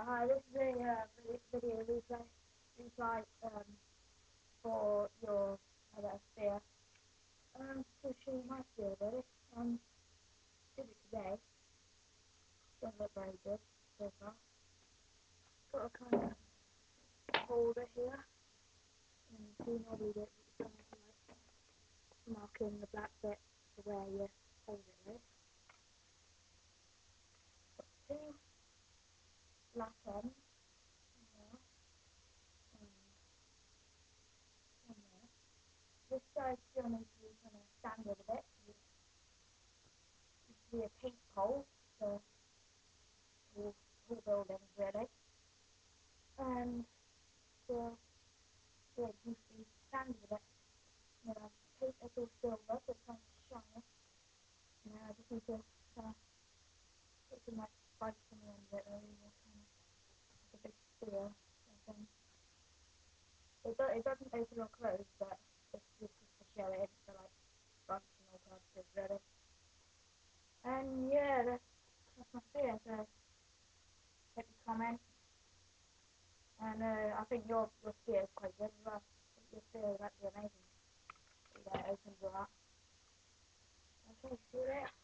Hi, this is a uh, vi- video replay, replay um, for your uh, sphere. Um, to show you my sphere, really. Um, did it today. Don't look very good so far. Got a kind of holder here, and you can get it like marking the black bit where your holder is. Got two black there. This side still needs to be kind of standard a uh, bit. Used to be a peak pole for all, buildings really. And the yeah, it used to be standard a bit. You know, peak it's all silver, so it's kind of shiny. Now I just need to kind of put some like spikes on the end It, do, it doesn't open or close, but it's just to show it for like functional purposes, really. And yeah, that's, that's my fear. So hit the comment. And uh, I think your your fear is quite good as well. Your fear is actually amazing. Yeah, it opens a lot. Okay, see you later.